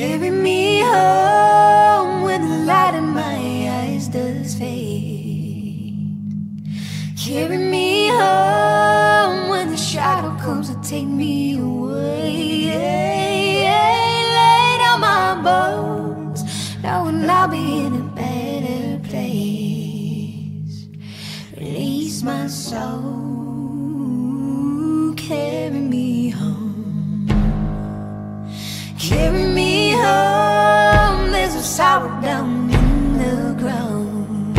Carry me home when the light in my eyes does fade. Carry me home when the shadow comes to take me away. Lay down my bones, knowing I'll be in a better place. Release my soul, carry me home. Carry me there's down in the ground.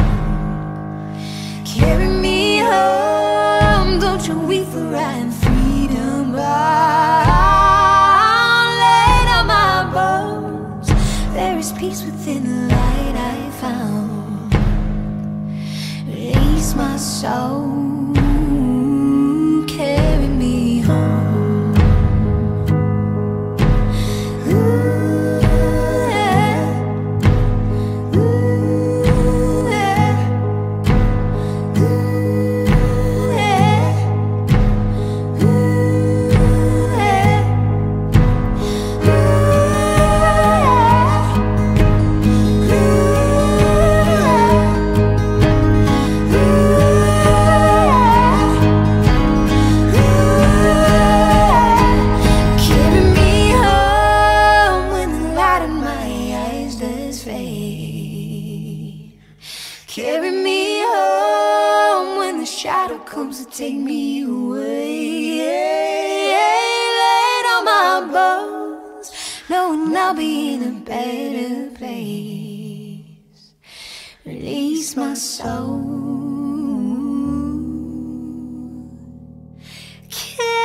Carry me home, don't you weep for I am freedom bound. Lay down my bones, there is peace within the light I found. Release my soul, eyes does fade. Carry me home when the shadow comes to take me away. Lay down my bones, knowing I'll be in a better place. Release my soul. Carry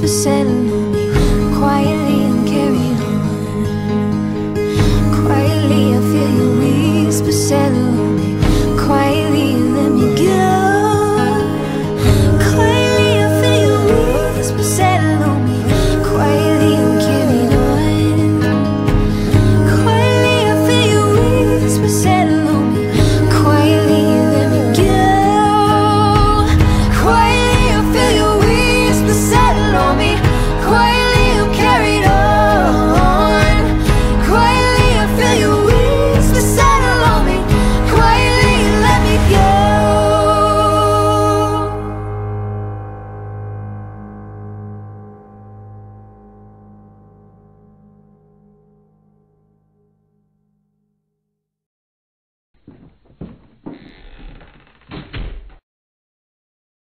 Whisper but quietly and carry on. Quietly, I feel your whisper settle.